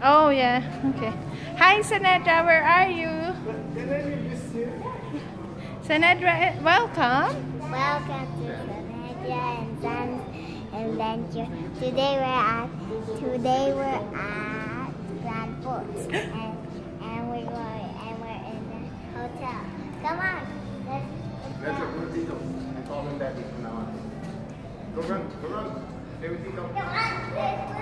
Oh yeah. Okay. Hi, Xenedra. Where are you? Xenedra, welcome. Welcome to Xenedra and Dan's Adventure. Today we're at today we're at Grand Forks and and we're going and we're in the hotel. Come on, let's, let's Let's go. I call him daddy from now on. Go run, go run. Stay with Tito. Come on.